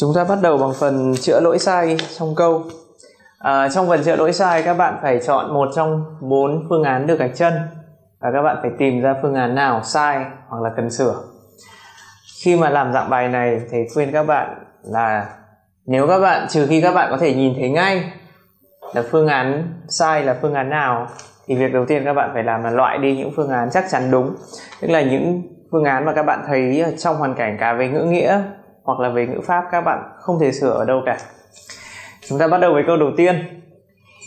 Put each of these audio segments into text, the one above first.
Chúng ta bắt đầu bằng phần chữa lỗi sai trong câu. À, trong phần chữa lỗi sai các bạn phải chọn một trong bốn phương án được gạch chân và các bạn phải tìm ra phương án nào sai hoặc là cần sửa. Khi mà làm dạng bài này thì khuyên các bạn là nếu các bạn trừ khi các bạn có thể nhìn thấy ngay là phương án sai là phương án nào thì việc đầu tiên các bạn phải làm là loại đi những phương án chắc chắn đúng tức là những phương án mà các bạn thấy trong hoàn cảnh cả về ngữ nghĩa hoặc là về ngữ pháp các bạn không thể sửa ở đâu cả. Chúng ta bắt đầu với câu đầu tiên.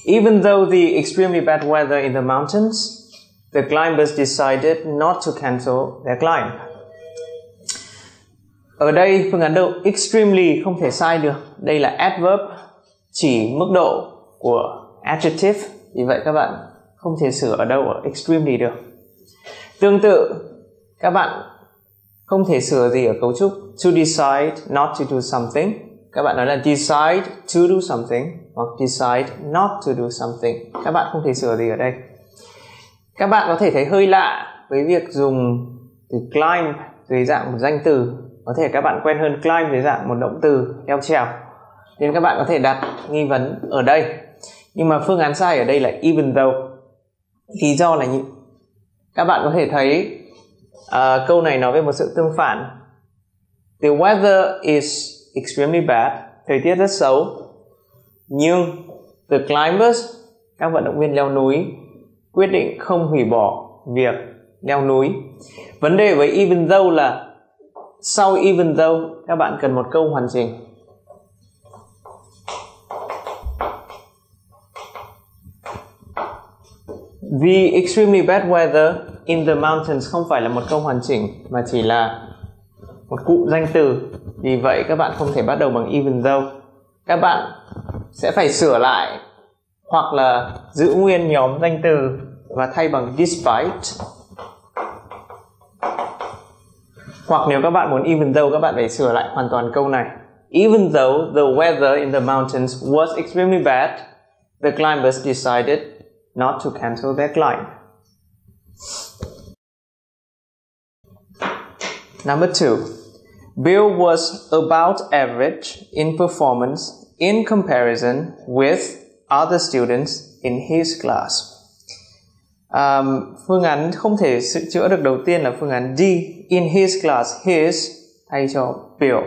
Even though the extremely bad weather in the mountains, the climbers decided not to cancel their climb. Ở đây, phương án đầu, extremely không thể sai được. Đây là adverb, chỉ mức độ của adjective. Vì vậy các bạn không thể sửa ở đâu ở extremely được. Tương tự, các bạn không thể sửa gì ở cấu trúc. To decide not to do something. Các bạn nói là decide to do something hoặc decide not to do something. Các bạn không thể sửa gì ở đây. Các bạn có thể thấy hơi lạ với việc dùng từ climb dưới dạng một danh từ. Có thể các bạn quen hơn climb dưới dạng một động từ leo trèo. Nên các bạn có thể đặt nghi vấn ở đây. Nhưng mà phương án sai ở đây là even though. Lý do là như các bạn có thể thấy uh, câu này nói về một sự tương phản. The weather is extremely bad. Thời tiết rất xấu. Nhưng the climbers các vận động viên leo núi quyết định không hủy bỏ việc leo núi. Vấn đề với even though là sau even though các bạn cần một câu hoàn chỉnh. The extremely bad weather in the mountains không phải là một câu hoàn chỉnh mà chỉ là một cụm danh từ. Vì vậy các bạn không thể bắt đầu bằng even though. Các bạn sẽ phải sửa lại hoặc là giữ nguyên nhóm danh từ và thay bằng despite. Hoặc nếu các bạn muốn even though các bạn phải sửa lại hoàn toàn câu này. Even though the weather in the mountains was extremely bad, the climbers decided not to cancel their climb. Number two, Bill was about average in performance in comparison with other students in his class. Um, phương án không thể sự chữa được đầu tiên là phương án D in his class his thay cho Bill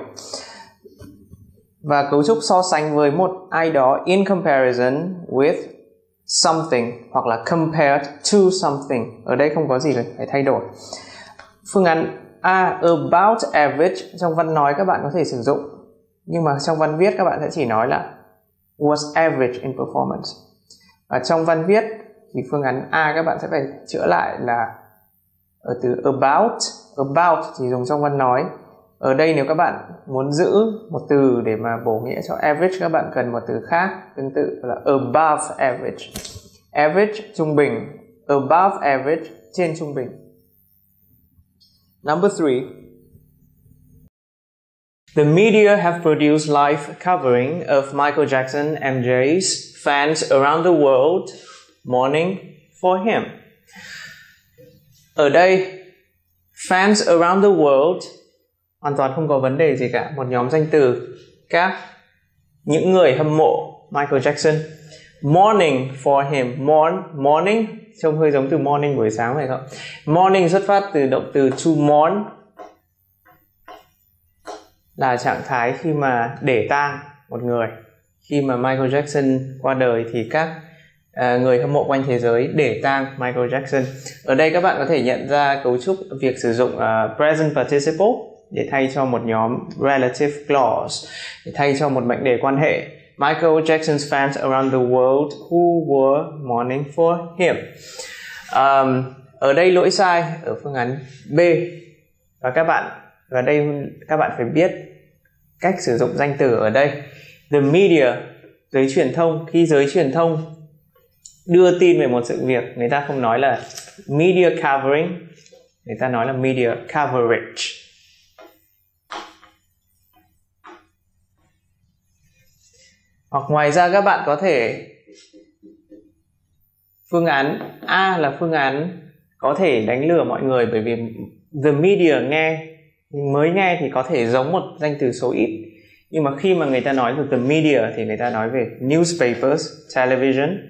và cấu trúc so sánh với một ai đó in comparison with something hoặc là compared to something. Ở đây không có gì phải thay đổi. Phương án A, about average. Trong văn nói các bạn có thể sử dụng. Nhưng mà trong văn viết các bạn sẽ chỉ nói là was average in performance. Và trong văn viết thì phương án A các bạn sẽ phải chữa lại là ở từ about. About chỉ dùng trong văn nói ở đây nếu các bạn muốn giữ một từ để mà bổ nghĩa cho average các bạn cần một từ khác tương tự là above average. Average trung bình above average trên trung bình. Number three. The media have produced live covering of Michael Jackson MJ's fans around the world. Mourning for him. Ở đây, fans around the world hoàn toàn không có vấn đề gì cả. Một nhóm danh từ các những người hâm mộ Michael Jackson. Morning for him. Morn morning. Trông hơi giống từ morning buổi sáng phải không morning xuất phát từ động từ to mourn. Là trạng thái khi mà để tang một người. Khi mà Michael Jackson qua đời thì các uh, người hâm mộ quanh thế giới để tang Michael Jackson. Ở đây các bạn có thể nhận ra cấu trúc việc sử dụng uh, present participle để thay cho một nhóm relative clause để thay cho một mệnh đề quan hệ Michael Jackson's fans around the world who were mourning for him. Um, ở đây lỗi sai ở phương án B và các bạn và đây các bạn phải biết cách sử dụng danh từ ở đây. The media giới truyền thông khi giới truyền thông đưa tin về một sự việc người ta không nói là media covering người ta nói là media coverage hoặc ngoài ra các bạn có thể phương án A là phương án có thể đánh lừa mọi người bởi vì the media nghe mới nghe thì có thể giống một danh từ số ít. Nhưng mà khi mà người ta nói về the media thì người ta nói về newspapers television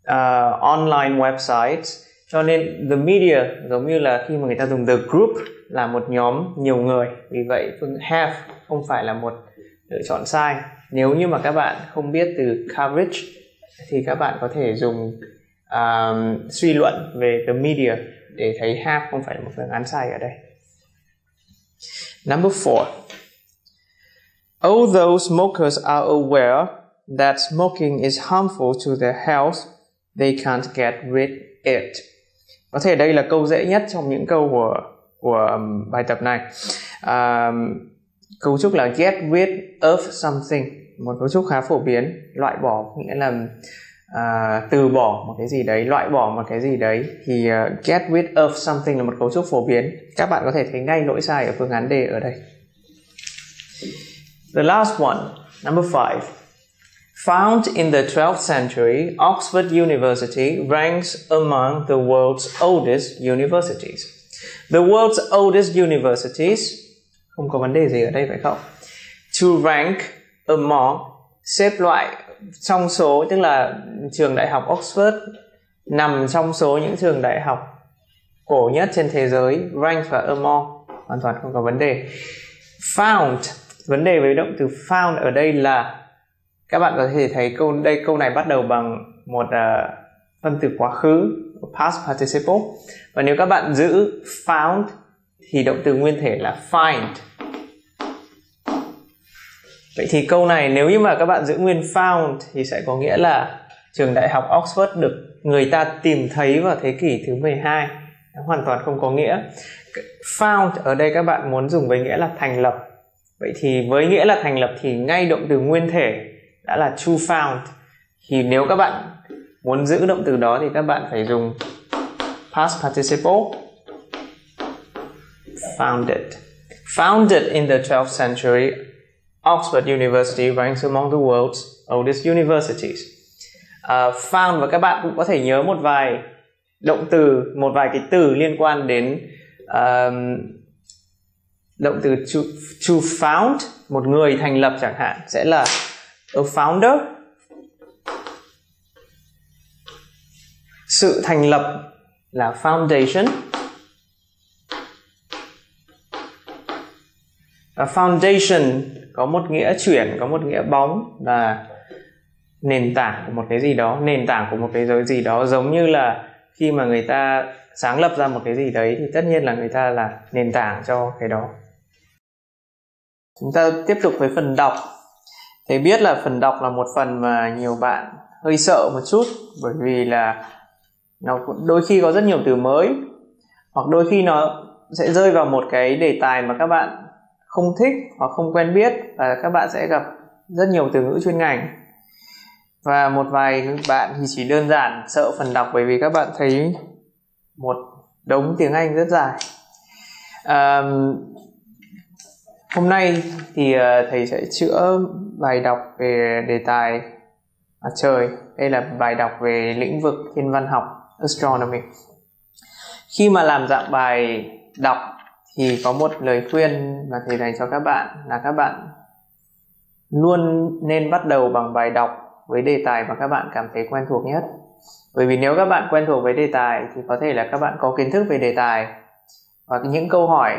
uh, online websites. Cho nên the media giống như là khi mà người ta dùng the group là một nhóm nhiều người. Vì vậy phương have không phải là một lựa chọn sai. Nếu như mà các bạn không biết từ coverage thì các bạn có thể dùng um, suy luận về the media để thấy have không phải là một phương án sai ở đây. Number four. Although smokers are aware that smoking is harmful to their health they can't get rid it. Có thể đây là câu dễ nhất trong những câu của của um, bài tập này. Um, cấu trúc là get rid of something. Một cấu trúc khá phổ biến. Loại bỏ nghĩa là uh, từ bỏ một cái gì đấy loại bỏ một cái gì đấy. Thì uh, get rid of something là một cấu trúc phổ biến. Các bạn có thể thấy ngay lỗi sai ở phương án D ở đây. The last one number five. Found in the 12th century, Oxford University ranks among the world's oldest universities. The world's oldest universities, không có vấn đề gì ở đây phải không? To rank among, xếp loại trong số, tức là trường đại học Oxford nằm trong số những trường đại học cổ nhất trên thế giới, rank và among, hoàn toàn không có vấn đề. Found, vấn đề với động từ found ở đây là các bạn có thể thấy câu đây câu này bắt đầu bằng một à, uh, phân từ quá khứ past participle và nếu các bạn giữ found thì động từ nguyên thể là find. Vậy thì câu này nếu như mà các bạn giữ nguyên found thì sẽ có nghĩa là trường đại học Oxford được người ta tìm thấy vào thế kỷ thứ 12 nó hoàn toàn không có nghĩa. Found ở đây các bạn muốn dùng với nghĩa là thành lập. Vậy thì với nghĩa là thành lập thì ngay động từ nguyên thể đã là to found. Thì nếu các bạn muốn giữ động từ đó thì các bạn phải dùng past participle founded. Founded in the 12th century Oxford University ranks among the world's oldest universities. Uh, found và các bạn cũng có thể nhớ một vài động từ một vài cái từ liên quan đến um, động từ to, to found một người thành lập chẳng hạn sẽ là a founder. Sự thành lập là foundation. Và foundation có một nghĩa chuyển, có một nghĩa bóng là nền tảng của một cái gì đó. Nền tảng của một cái giới gì đó giống như là khi mà người ta sáng lập ra một cái gì đấy thì tất nhiên là người ta là nền tảng cho cái đó. Chúng ta tiếp tục với phần đọc. Thầy biết là phần đọc là một phần mà nhiều bạn hơi sợ một chút, bởi vì là nó đôi khi có rất nhiều từ mới, hoặc đôi khi nó sẽ rơi vào một cái đề tài mà các bạn không thích hoặc không quen biết và các bạn sẽ gặp rất nhiều từ ngữ chuyên ngành và một vài bạn thì chỉ đơn giản sợ phần đọc bởi vì các bạn thấy một đống tiếng Anh rất dài à, Hôm nay thì ờ, thầy sẽ chữa bài đọc về đề tài mặt trời. Đây là bài đọc về lĩnh vực thiên văn học astronomy. Khi mà làm dạng bài đọc thì có một lời khuyên mà thầy dành cho các bạn là các bạn luôn nên bắt đầu bằng bài đọc với đề tài mà các bạn cảm thấy quen thuộc nhất. Bởi vì nếu các bạn quen thuộc với đề tài thì có thể là các bạn có kiến thức về đề tài và những câu hỏi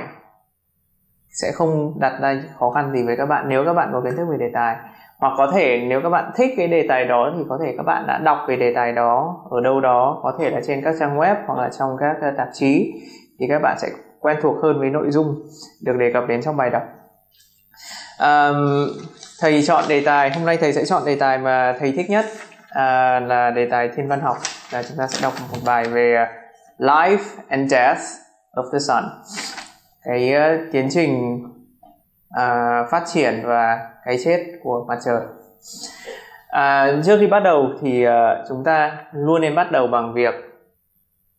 sẽ không đặt ra khó khăn gì với các bạn nếu các bạn có kiến thức về đề tài hoặc có thể nếu các bạn thích cái đề tài đó thì có thể các bạn đã đọc về đề tài đó ở đâu đó có thể là trên các trang web hoặc là trong các tạp chí thì các bạn sẽ quen thuộc hơn với nội dung được đề cập đến trong bài đọc. À, thầy chọn đề tài hôm nay thầy sẽ chọn đề tài mà thầy thích nhất à, là đề tài thiên văn học. Là chúng ta sẽ đọc một bài về life and death of the sun. Cái uh, tiến trình uh, phát triển và cái chết của mặt trời. À, trước khi bắt đầu thì uh, chúng ta luôn nên bắt đầu bằng việc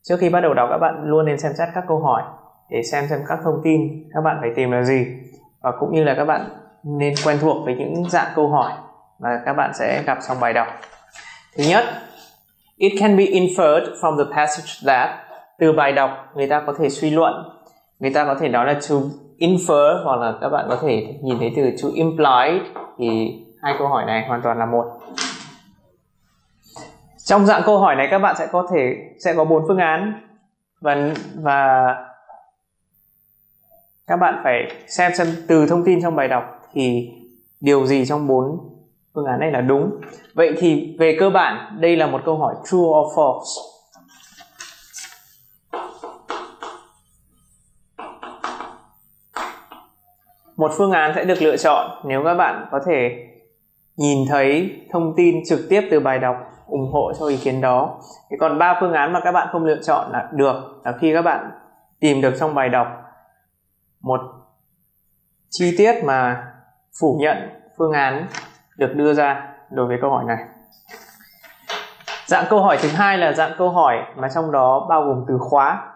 trước khi bắt đầu đọc các bạn luôn nên xem xét các câu hỏi để xem xem các thông tin các bạn phải tìm là gì. Và cũng như là các bạn nên quen thuộc với những dạng câu hỏi mà các bạn sẽ gặp trong bài đọc. Thứ nhất, it can be inferred from the passage that từ bài đọc người ta có thể suy luận, người ta có thể nói là to infer hoặc là các bạn có thể nhìn thấy từ to imply thì hai câu hỏi này hoàn toàn là một. Trong dạng câu hỏi này các bạn sẽ có thể, sẽ có bốn phương án. Và và các bạn phải xem xem từ thông tin trong bài đọc thì điều gì trong bốn phương án này là đúng. Vậy thì về cơ bản, đây là một câu hỏi true or false? Một phương án sẽ được lựa chọn nếu các bạn có thể nhìn thấy thông tin trực tiếp từ bài đọc ủng hộ cho ý kiến đó. Thì còn ba phương án mà các bạn không lựa chọn là được là khi các bạn tìm được trong bài đọc một chi tiết mà phủ nhận phương án được đưa ra đối với câu hỏi này dạng câu hỏi thứ hai là dạng câu hỏi mà trong đó bao gồm từ khóa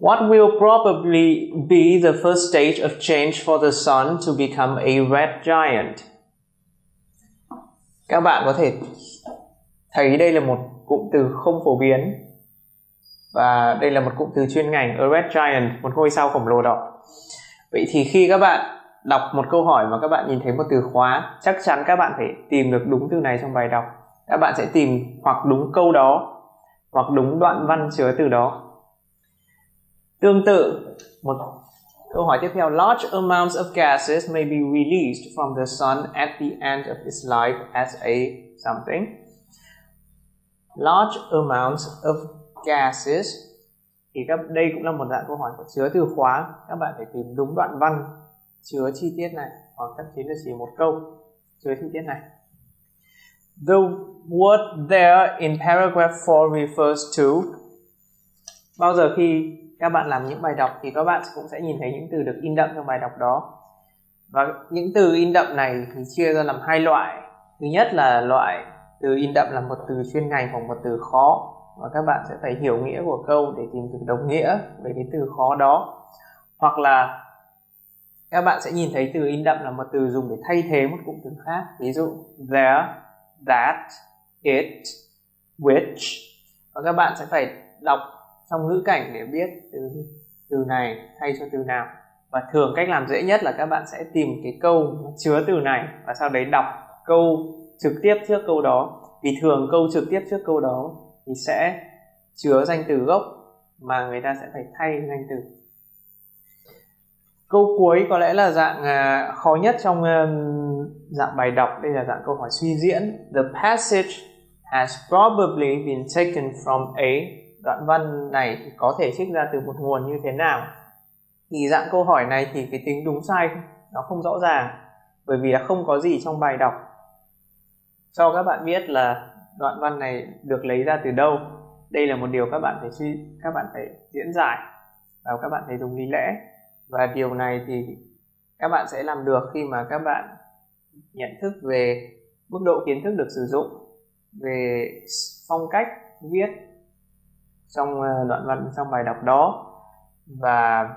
What will probably be the first stage of change for the sun to become a red giant? Các bạn có thể thấy đây là một cụm từ không phổ biến và đây là một cụm từ chuyên ngành a red giant, một ngôi sao khổng lồ đỏ. Vậy thì khi các bạn đọc một câu hỏi mà các bạn nhìn thấy một từ khóa, chắc chắn các bạn phải tìm được đúng từ này trong bài đọc. Các bạn sẽ tìm hoặc đúng câu đó hoặc đúng đoạn văn chứa từ đó Tương tự, một câu hỏi tiếp theo, large amounts of gases may be released from the sun at the end of its life as a something. Large amounts of gases thì các, đây cũng là một dạng câu hỏi có chứa từ khóa. Các bạn phải tìm đúng đoạn văn chứa chi tiết này, hoặc thậm chí là chỉ một câu chứa chi tiết này. The word there in paragraph 4 refers to. Bao giờ khi các bạn làm những bài đọc thì các bạn cũng sẽ nhìn thấy những từ được in đậm trong bài đọc đó. Và những từ in đậm này thì chia ra làm hai loại. Thứ nhất là loại từ in đậm là một từ chuyên ngành hoặc một từ khó và các bạn sẽ phải hiểu nghĩa của câu để tìm từ đồng nghĩa về cái từ khó đó. Hoặc là các bạn sẽ nhìn thấy từ in đậm là một từ dùng để thay thế một cụm từ khác. Ví dụ there that, it, which. Và các bạn sẽ phải đọc trong ngữ cảnh để biết từ từ này thay cho từ nào. Và thường cách làm dễ nhất là các bạn sẽ tìm cái câu chứa từ này và sau đấy đọc câu trực tiếp trước câu đó. Vì thường câu trực tiếp trước câu đó thì sẽ chứa danh từ gốc mà người ta sẽ phải thay danh từ. Câu cuối có lẽ là dạng uh, khó nhất trong uh, dạng bài đọc. Đây là dạng câu hỏi suy diễn. The passage has probably been taken from a đoạn văn này thì có thể trích ra từ một nguồn như thế nào? Thì dạng câu hỏi này thì cái tính đúng sai nó không rõ ràng bởi vì là không có gì trong bài đọc. Cho các bạn biết là đoạn văn này được lấy ra từ đâu? Đây là một điều các bạn phải suy, các bạn phải diễn giải và các bạn phải dùng lý lẽ. Và điều này thì các bạn sẽ làm được khi mà các bạn nhận thức về mức độ kiến thức được sử dụng, về phong cách viết trong ờ, đoạn văn, trong bài đọc đó. Và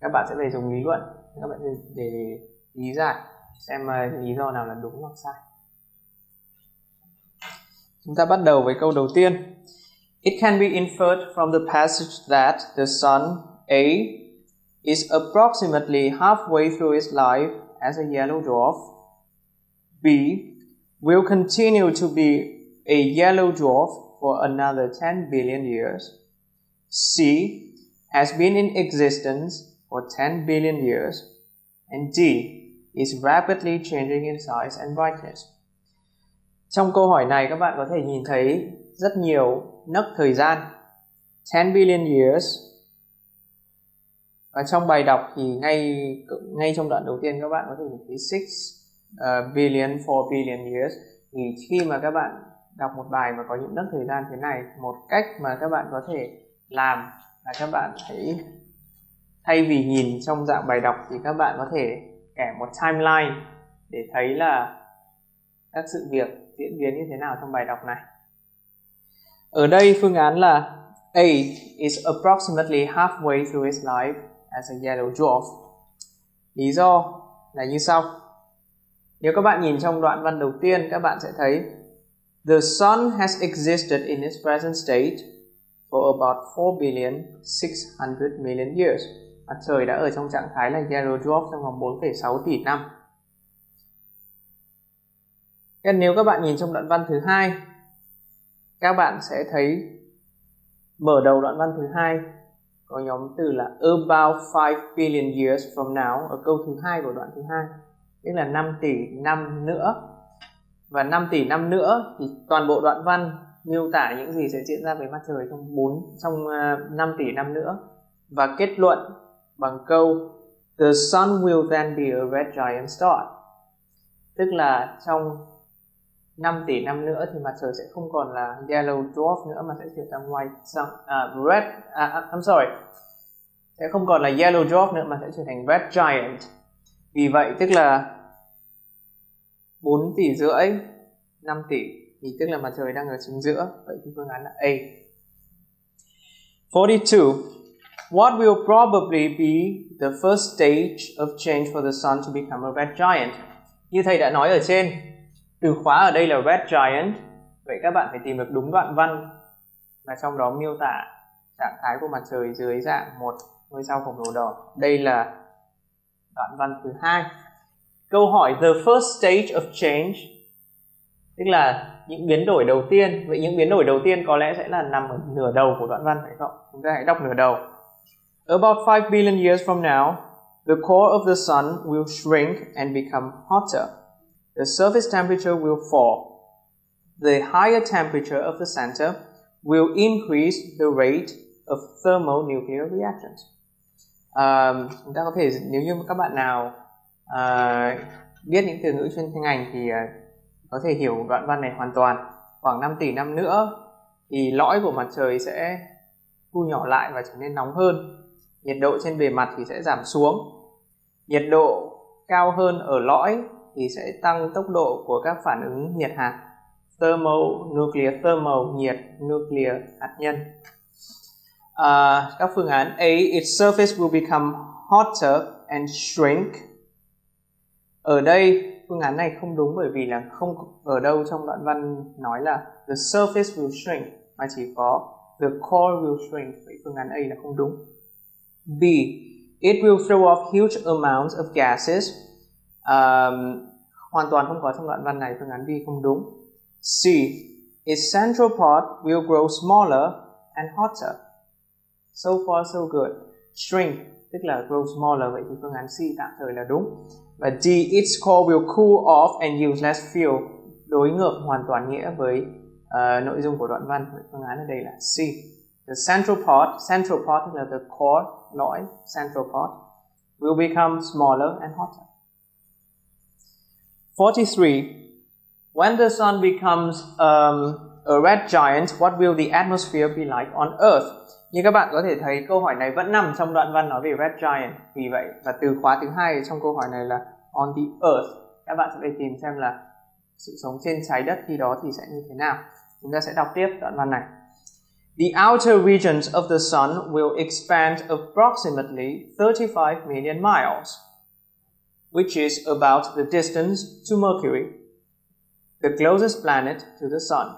các bạn sẽ phải dùng lý luận, các bạn để lý giải, xem ờ, lý do nào là đúng hoặc sai. Chúng ta bắt đầu với câu đầu tiên It can be inferred from the passage that the sun A is approximately halfway through its life as a yellow dwarf. B will continue to be a yellow dwarf for another 10 billion years. C has been in existence for 10 billion years. And D is rapidly changing in size and brightness. Trong câu hỏi này các bạn có thể nhìn thấy rất nhiều nấc thời gian. 10 billion years. Và trong bài đọc thì ngay ngay trong đoạn đầu tiên các bạn có thể nhìn thấy 6 uh, ờ, billion 4 billion years. Thì khi mà các bạn đọc một bài mà có những nấc thời gian thế này một cách mà các bạn có thể làm là các bạn hãy thay vì nhìn trong dạng bài đọc thì các bạn có thể kẻ một timeline để thấy là các sự việc diễn biến như thế nào trong bài đọc này ở đây phương án là A is approximately halfway through its life as a yellow dwarf. Lý do là như sau. Nếu các bạn nhìn trong đoạn văn đầu tiên, các bạn sẽ thấy The sun has existed in its present state for about 4 billion 600 million years. mặt trời đã ở trong trạng thái là yellow dwarf trong vòng 4,6 tỷ năm. Nên nếu các bạn nhìn trong đoạn văn thứ hai, các bạn sẽ thấy mở đầu đoạn văn thứ hai có nhóm từ là about 5 billion years from now ở câu thứ hai của đoạn thứ hai. Tức là 5 tỷ năm nữa. Và 5 tỷ năm nữa thì toàn bộ đoạn văn miêu tả những gì sẽ diễn ra với mặt trời trong 4 trong ờ, 5 tỷ năm nữa. Và kết luận bằng câu The sun will then be a red giant star. Tức là trong 5 tỷ năm nữa thì mặt trời sẽ không còn là yellow dwarf nữa mà sẽ chuyển sang white sun, uh, à, red uh, I'm sorry. Sẽ không còn là yellow dwarf nữa mà sẽ trở thành red giant. Vì vậy tức là 4 tỷ rưỡi 5 tỷ thì tức là mặt trời đang ở chính giữa. Vậy thì phương án là A. 42 What will probably be the first stage of change for the sun to become a red giant? Như thầy đã nói ở trên, từ khóa ở đây là red giant. Vậy các bạn phải tìm được đúng đoạn văn mà trong đó miêu tả trạng thái của mặt trời dưới dạng một ngôi sao khổng lồ đỏ. Đây là đoạn văn thứ hai. Câu hỏi the first stage of change tức là những biến đổi đầu tiên. Vậy những biến đổi đầu tiên có lẽ sẽ là nằm ở nửa đầu của đoạn văn phải không? Chúng ta hãy đọc nửa đầu. About 5 billion years from now, the core of the sun will shrink and become hotter. The surface temperature will fall. The higher temperature of the center will increase the rate of thermonuclear reactions. Uh, chúng ta có thể nếu như các bạn nào uh, biết những từ ngữ chuyên ngành thì uh, có thể hiểu đoạn văn này hoàn toàn. Khoảng 5 tỷ năm nữa thì lõi của mặt trời sẽ thu nhỏ lại và trở nên nóng hơn. Nhiệt độ trên bề mặt thì sẽ giảm xuống. Nhiệt độ cao hơn ở lõi thì sẽ tăng tốc độ của các phản ứng nhiệt hạt. Thermonuclear thermal nhiệt nuclear hạt nhân. Uh, các phương án A its surface will become hotter and shrink. Ở đây phương án này không đúng bởi vì là không ở đâu trong đoạn văn nói là the surface will shrink mà chỉ có the core will shrink. Vậy phương án A là không đúng. B it will throw off huge amounts of gases um, hoàn toàn không có trong đoạn văn này phương án B không đúng C its central part will grow smaller and hotter So far so good. Shrink tức là grow smaller vậy thì phương án C tạm thời là đúng. Và D its core will cool off and use less fuel. Đối ngược hoàn toàn nghĩa với uh, nội dung của đoạn văn. Vậy phương án ở đây là C. The central part, central part tức là the core, lõi, central part will become smaller and hotter. 43. When the sun becomes um, a red giant, what will the atmosphere be like on Earth? Như các bạn có thể thấy câu hỏi này vẫn nằm trong đoạn văn nói về Red Giant. Vì vậy và từ khóa thứ hai trong câu hỏi này là on the earth. Các bạn sẽ phải tìm xem là sự sống trên trái đất khi đó thì sẽ như thế nào. Chúng ta sẽ đọc tiếp đoạn văn này. The outer regions of the sun will expand approximately 35 million miles, which is about the distance to Mercury, the closest planet to the sun.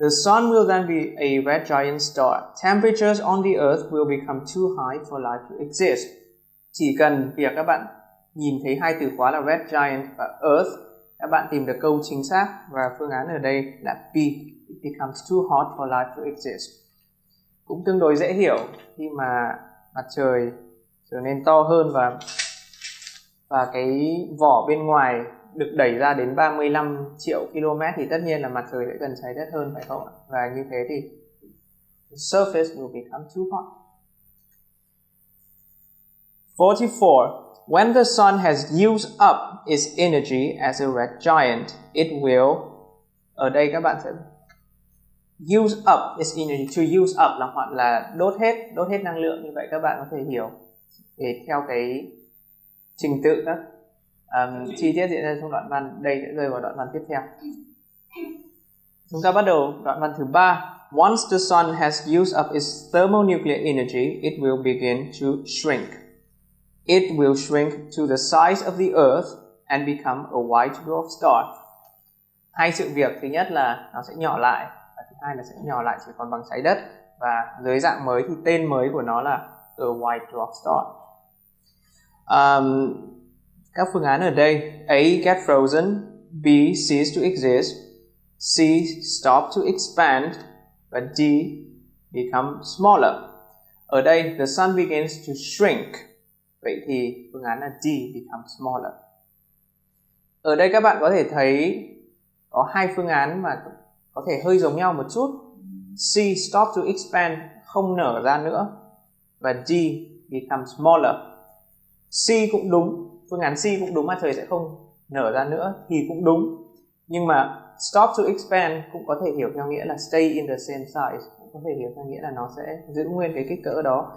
The sun will then be a red giant star. Temperatures on the earth will become too high for life to exist. Chỉ cần việc các bạn nhìn thấy hai từ khóa là red giant và earth, các bạn tìm được câu chính xác và phương án ở đây là B. It becomes too hot for life to exist. Cũng tương đối dễ hiểu khi mà mặt trời trở nên to hơn và và cái vỏ bên ngoài được đẩy ra đến 35 triệu km thì tất nhiên là mặt trời sẽ gần trái đất hơn phải không ạ? Và như thế thì the surface will become too hot. 44. When the sun has used up its energy as a red giant, it will ở đây các bạn sẽ use up its energy to use up là hoặc là đốt hết đốt hết năng lượng như vậy các bạn có thể hiểu để theo cái trình tự đó. Um, chi tiết diễn ra trong đoạn văn đây sẽ rơi vào đoạn văn tiếp theo. Chúng ta bắt đầu đoạn văn thứ ba. Once the sun has used up its thermonuclear energy it will begin to shrink. It will shrink to the size of the earth and become a white dwarf star. Hai sự việc thứ nhất là nó sẽ nhỏ lại và thứ hai là sẽ nhỏ lại chỉ còn bằng trái đất. Và dưới dạng mới thì tên mới của nó là a white dwarf star. Um, các phương án ở đây A. Get frozen B. Cease to exist C. Stop to expand và D. Become smaller. Ở đây the sun begins to shrink. Vậy thì phương án là D. Become smaller. Ở đây các bạn có thể thấy có hai phương án mà có thể hơi giống nhau một chút. C. Stop to expand không nở ra nữa và D. Become smaller. C cũng đúng, phương án C cũng đúng mà trời sẽ không nở ra nữa thì cũng đúng. Nhưng mà stop to expand cũng có thể hiểu theo nghĩa là stay in the same size, cũng có thể hiểu theo nghĩa là nó sẽ giữ nguyên cái kích cỡ đó.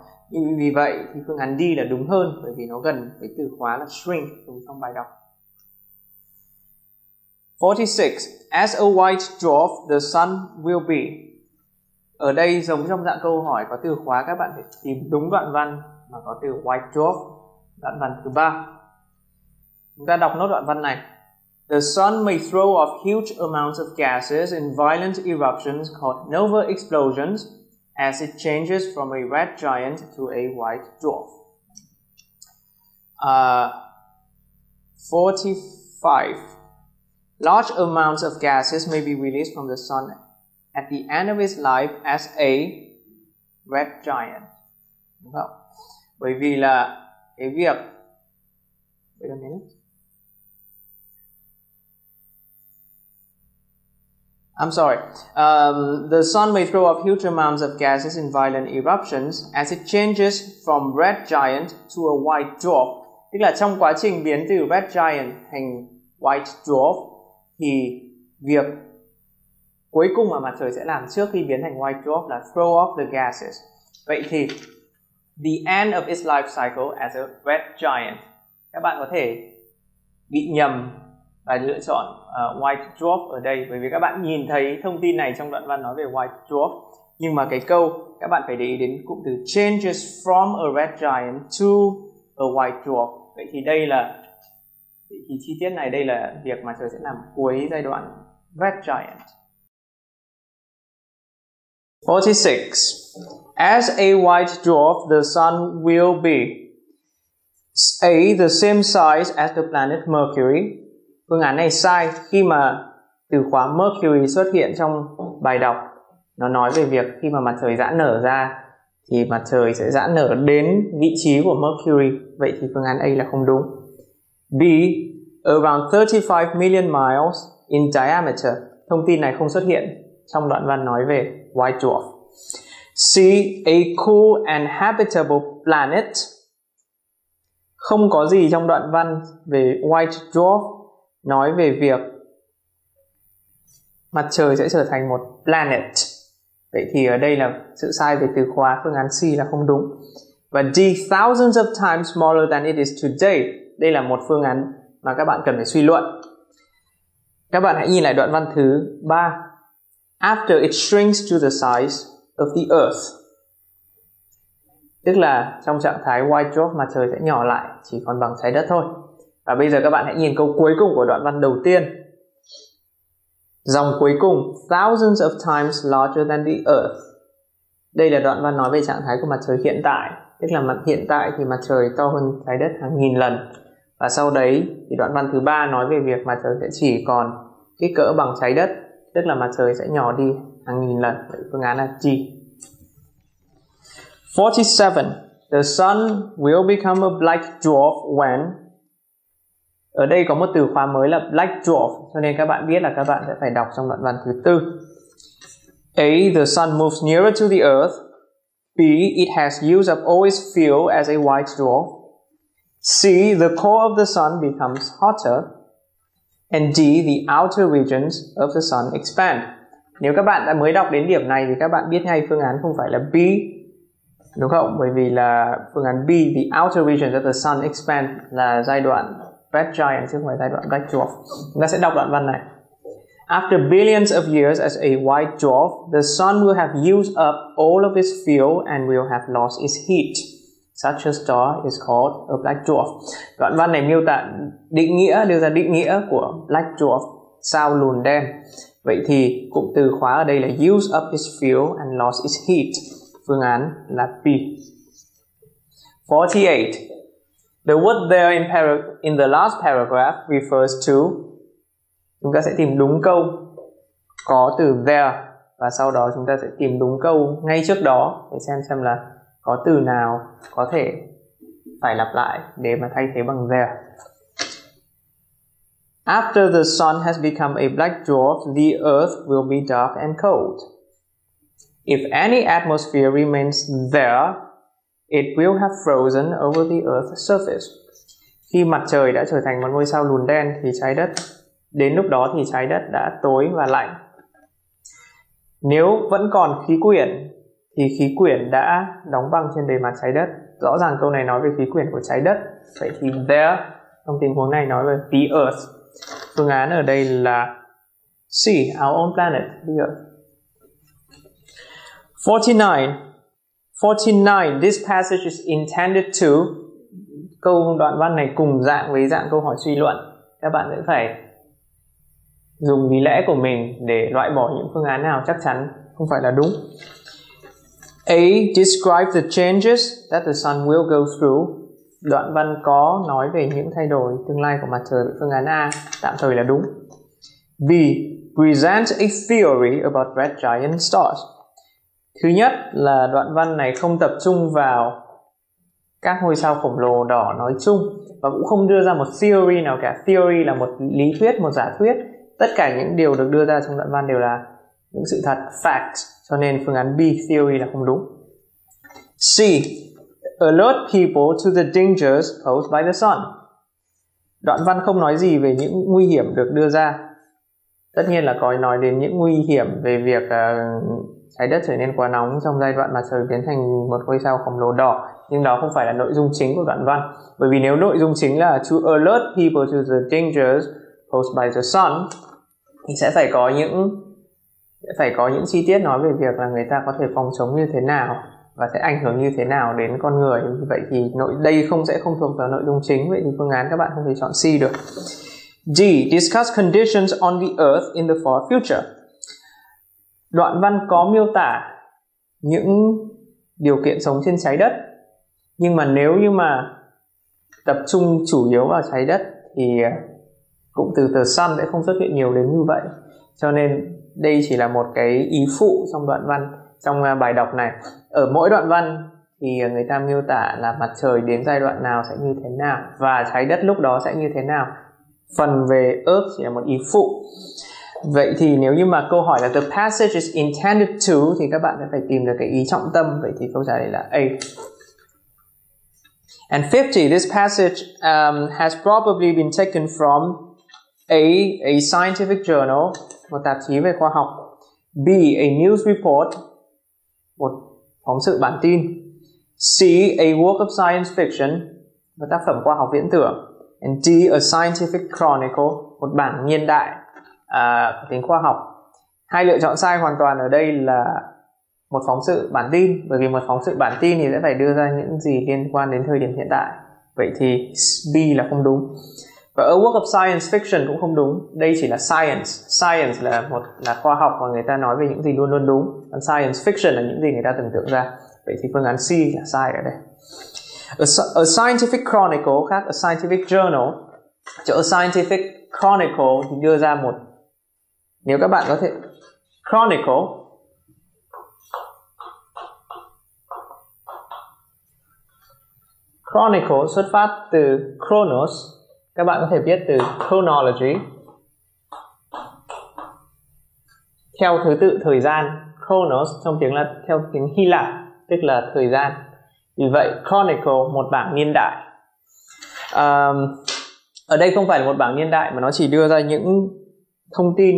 Vì vậy thì phương án D là đúng hơn, bởi vì nó gần với từ khóa là shrink dùng trong bài đọc. 46 as a white dwarf, the sun will be. Ở đây giống trong dạng câu hỏi có từ khóa các bạn phải tìm đúng đoạn văn mà có từ white dwarf đoạn văn thứ ba Chúng ta đọc nốt đoạn văn này. The sun may throw off huge amounts of gases in violent eruptions called nova explosions as it changes from a red giant to a white dwarf. À, uh, 45. Large amounts of gases may be released from the sun at the end of its life as a red giant. Đúng không? Bởi vì là cái việc Wait a minute. I'm sorry. Um, the sun may throw off huge amounts of gases in violent eruptions as it changes from red giant to a white dwarf. Tức là trong quá trình biến từ red giant thành white dwarf thì việc cuối cùng mà mặt trời sẽ làm trước khi biến thành white dwarf là throw off the gases. Vậy thì the end of its life cycle as a red giant. Các bạn có thể bị nhầm và lựa chọn uh, white dwarf ở đây bởi vì các bạn nhìn thấy thông tin này trong đoạn văn nói về white dwarf. Nhưng mà cái câu các bạn phải để ý đến cụm từ changes from a red giant to a white dwarf. Vậy thì đây là vậy thì chi tiết này đây là việc mà trời sẽ làm cuối giai đoạn red giant. 46 As a white dwarf, the sun will be A. The same size as the planet Mercury. Phương án này sai khi mà từ khóa Mercury xuất hiện trong bài đọc. Nó nói về việc khi mà mặt trời giãn nở ra, thì mặt trời sẽ giãn nở đến vị trí của Mercury. Vậy thì phương án A là không đúng. B, around 35 million miles in diameter. Thông tin này không xuất hiện trong đoạn văn nói về white dwarf. C a cool and habitable planet. Không có gì trong đoạn văn về white dwarf nói về việc mặt trời sẽ trở thành một planet. Vậy thì ở đây là sự sai về từ khóa phương án C là không đúng. Và D, thousands of times smaller than it is today. Đây là một phương án mà các bạn cần phải suy luận. Các bạn hãy nhìn lại đoạn văn thứ ba. After it shrinks to the size of the earth tức là trong trạng thái white dwarf mặt trời sẽ nhỏ lại chỉ còn bằng trái đất thôi và bây giờ các bạn hãy nhìn câu cuối cùng của đoạn văn đầu tiên. Dòng cuối cùng, thousands of times larger than the earth. Đây là đoạn văn nói về trạng thái của mặt trời hiện tại, tức là mặt hiện tại thì mặt trời to hơn trái đất hàng nghìn lần. Và sau đấy thì đoạn văn thứ ba nói về việc mặt trời sẽ chỉ còn kích cỡ bằng trái đất, tức là mặt trời sẽ nhỏ đi hàng nghìn lần. Vậy phương án là G. 47. The sun will become a black dwarf when ở đây có một từ khóa mới là black dwarf, cho nên các bạn biết là các bạn sẽ phải đọc trong đoạn văn thứ tư A. The sun moves nearer to the earth B. It has used up all its fuel as a white dwarf C. The core of the sun becomes hotter and D. The outer regions of the sun expand nếu các bạn đã mới đọc đến điểm này thì các bạn biết ngay phương án không phải là B đúng không? Bởi vì là phương án B, the outer region of the sun expand là giai đoạn Red Giant chứ không phải giai đoạn Black Dwarf. Chúng ta sẽ đọc đoạn văn này. After billions of years as a white dwarf, the sun will have used up all of its fuel and will have lost its heat. Such a star is called a black dwarf. Đoạn văn này miêu tả định nghĩa, đưa ra định nghĩa của black dwarf, sao lùn đen. Vậy thì cụm từ khóa ở đây là use up its fuel and lost its heat. Phương án là B. 48. The word there in, para- in the last paragraph refers to chúng ta sẽ tìm đúng câu có từ there và sau đó chúng ta sẽ tìm đúng câu ngay trước đó để xem xem là có từ nào có thể phải lặp lại để mà thay thế bằng there. After the sun has become a black dwarf, the earth will be dark and cold. If any atmosphere remains there, it will have frozen over the earth's surface. Khi mặt trời đã trở thành một ngôi sao lùn đen thì trái đất đến lúc đó thì trái đất đã tối và lạnh. Nếu vẫn còn khí quyển thì khí quyển đã đóng băng trên bề mặt trái đất. Rõ ràng câu này nói về khí quyển của trái đất. Vậy thì there trong tình huống này nói về the earth. Phương án ở đây là C, our own planet, the earth. 49. 49. This passage is intended to câu đoạn văn này cùng dạng với dạng câu hỏi suy luận. Các bạn sẽ phải dùng lý lẽ của mình để loại bỏ những phương án nào chắc chắn không phải là đúng. A. Describe the changes that the sun will go through. Đoạn văn có nói về những thay đổi tương lai của mặt trời với phương án A, tạm thời là đúng. B. Present a theory about red giant stars. Thứ nhất là đoạn văn này không tập trung vào các ngôi sao khổng lồ đỏ nói chung và cũng không đưa ra một theory nào cả. Theory là một lý thuyết, một giả thuyết. Tất cả những điều được đưa ra trong đoạn văn đều là những sự thật, fact. Cho nên phương án B, theory là không đúng. C. Alert people to the dangers posed by the sun. Đoạn văn không nói gì về những nguy hiểm được đưa ra. Tất nhiên là có nói đến những nguy hiểm về việc uh, trái đất trở nên quá nóng trong giai đoạn mặt trời biến thành một ngôi sao khổng lồ đỏ nhưng đó không phải là nội dung chính của đoạn văn bởi vì nếu nội dung chính là to alert people to the dangers posed by the sun thì sẽ phải có những sẽ phải có những chi tiết nói về việc là người ta có thể phòng chống như thế nào và sẽ ảnh hưởng như thế nào đến con người? Vậy thì nội, đây không sẽ không thuộc vào nội dung chính. Vậy thì phương án các bạn không thể chọn C được. D. Discuss conditions on the earth in the far future. Đoạn văn có miêu tả những điều kiện sống trên trái đất. Nhưng mà nếu như mà tập trung chủ yếu vào trái đất thì cụm cũng từ the sun sẽ không xuất hiện nhiều đến như vậy. Cho nên đây chỉ là một cái ý phụ trong đoạn văn, trong à, bài đọc này ở mỗi đoạn văn thì người ta miêu tả là mặt trời đến giai đoạn nào sẽ như thế nào và trái đất lúc đó sẽ như thế nào phần về Earth chỉ là một ý phụ Vậy thì nếu như mà câu hỏi là the passage is intended to thì các bạn sẽ phải tìm được cái ý trọng tâm. Vậy thì câu trả lời là A. And 50, this passage um, has probably been taken from A. A scientific journal, một tạp chí về khoa học. B. A news report, một phóng sự bản tin. C. A work of science fiction, một tác phẩm khoa học viễn tưởng. And D. A scientific chronicle, một bản niên đại à, tính khoa học hai lựa chọn sai hoàn toàn ở đây là một phóng sự bản tin bởi vì một phóng sự bản tin thì sẽ phải đưa ra những gì liên quan đến thời điểm hiện tại vậy thì B là không đúng và a work of science fiction cũng không đúng đây chỉ là science science là một là khoa học và người ta nói về những gì luôn luôn đúng science fiction là những gì người ta tưởng tượng ra. Vậy thì phương án C là sai ở đây. A, a scientific chronicle khác a scientific journal. Chỗ a scientific chronicle thì đưa ra một nếu các bạn có thể chronicle. Chronicle xuất phát từ chronos. Các bạn có thể viết từ chronology. Theo thứ tự thời gian chronos trong tiếng là theo tiếng Hy Lạp tức là thời gian vì vậy chronicle một bảng niên đại um, ở đây không phải là một bảng niên đại mà nó chỉ đưa ra những thông tin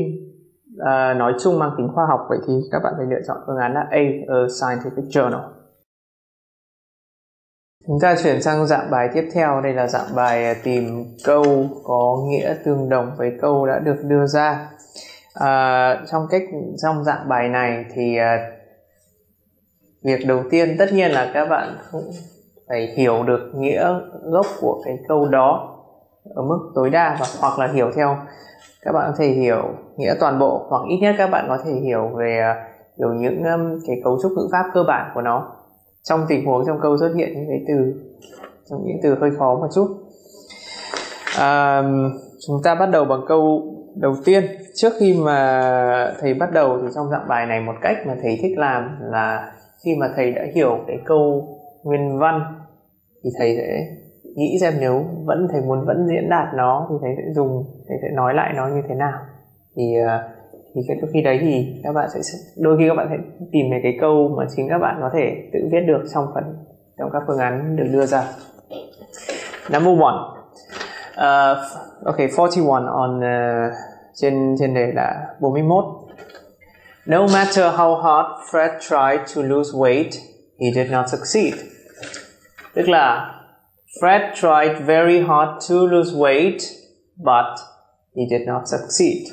uh, nói chung mang tính khoa học vậy thì các bạn phải lựa chọn phương án là A, A Scientific Journal. Chúng ta chuyển sang dạng bài tiếp theo, đây là dạng bài tìm câu có nghĩa tương đồng với câu đã được đưa ra. À, trong cách trong dạng bài này thì à, việc đầu tiên tất nhiên là các bạn cũng phải hiểu được nghĩa gốc của cái câu đó ở mức tối đa và hoặc là hiểu theo các bạn có thể hiểu nghĩa toàn bộ hoặc ít nhất các bạn có thể hiểu về ờ, hiểu những um, cái cấu trúc ngữ pháp cơ bản của nó. Trong tình huống trong câu xuất hiện những cái từ trong những từ hơi khó một chút. À, chúng ta bắt đầu bằng câu đầu tiên trước khi mà thầy bắt đầu thì trong dạng bài này một cách mà thầy thích làm là khi mà thầy đã hiểu cái câu nguyên văn thì thầy sẽ nghĩ xem nếu vẫn thầy muốn vẫn diễn đạt nó thì thầy sẽ dùng thầy sẽ nói lại nó như thế nào. Thì ờ, thì cái khi đấy thì các bạn sẽ đôi khi các bạn sẽ tìm về cái câu mà chính các bạn có thể tự viết được trong phần trong các phương án được đưa ra. Number one uh, ok 41 on uh, trên trên đề là 41 No matter how hard Fred tried to lose weight, he did not succeed. Tức là Fred tried very hard to lose weight, but he did not succeed.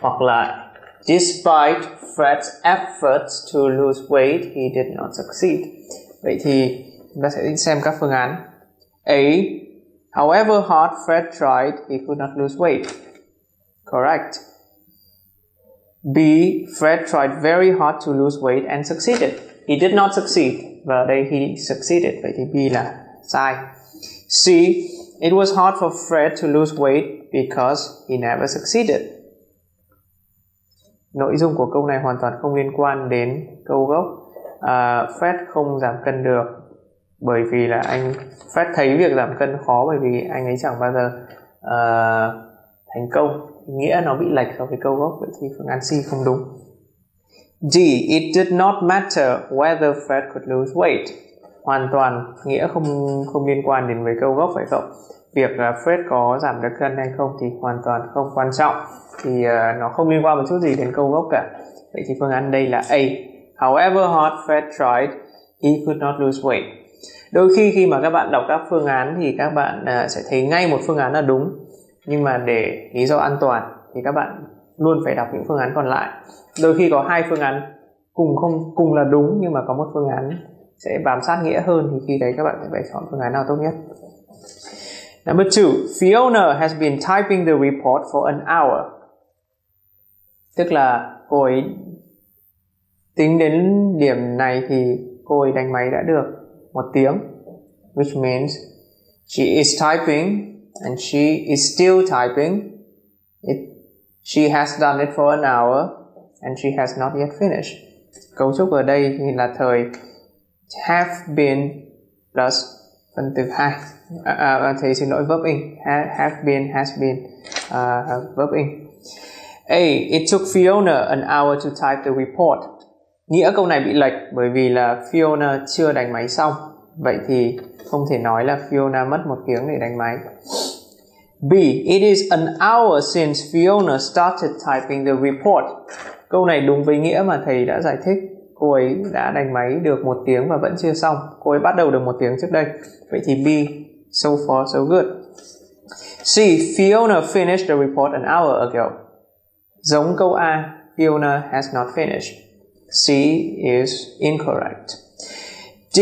Hoặc là Despite Fred's efforts to lose weight, he did not succeed. Vậy thì chúng ta sẽ xem các phương án. A. However hard Fred tried, he could not lose weight. Correct. B. Fred tried very hard to lose weight and succeeded. He did not succeed. Và ở đây he succeeded. Vậy thì B là sai. C. It was hard for Fred to lose weight because he never succeeded. Nội dung của câu này hoàn toàn không liên quan đến câu gốc. À, uh, Fred không giảm cân được bởi vì là anh Fred thấy việc giảm cân khó bởi vì anh ấy chẳng bao giờ uh, thành công. Nghĩa nó bị lệch so với câu gốc vậy thì phương án C không đúng. D. It did not matter whether Fred could lose weight. Hoàn toàn nghĩa không không liên quan đến với câu gốc phải không? Việc ờ, là Fred có giảm được cân hay không thì hoàn toàn không quan trọng. Thì uh, nó không liên quan một chút gì đến câu gốc cả. Vậy thì phương án đây là A. However hard Fred tried he could not lose weight đôi khi khi mà các bạn đọc các phương án thì các bạn uh, sẽ thấy ngay một phương án là đúng. Nhưng mà để lý do an toàn thì các bạn luôn phải đọc những phương án còn lại. Đôi khi có hai phương án cùng không cùng là đúng nhưng mà có một phương án sẽ bám sát nghĩa hơn thì khi đấy các bạn sẽ phải chọn phương án nào tốt nhất. Number two, Fiona has been typing the report for an hour. Tức là cô ấy tính đến điểm này thì cô ấy đánh máy đã được. Tiếng, which means she is typing and she is still typing. It, she has done it for an hour and she has not yet finished. Cấu trúc ở đây thì là thời have been plus phần từ 2. À, à, xin lỗi verb in. have been, has been, uh, verb in. A. It took Fiona an hour to type the report. Nghĩa câu này bị lệch bởi vì là Fiona chưa đánh máy xong. Vậy thì không thể nói là Fiona mất một tiếng để đánh máy. B. It is an hour since Fiona started typing the report. Câu này đúng với nghĩa mà thầy đã giải thích. Cô ấy đã đánh máy được một tiếng và vẫn chưa xong. Cô ấy bắt đầu được một tiếng trước đây. Vậy thì B. So far so good. C. Fiona finished the report an hour ago. Giống câu A, Fiona has not finished. C is incorrect. D.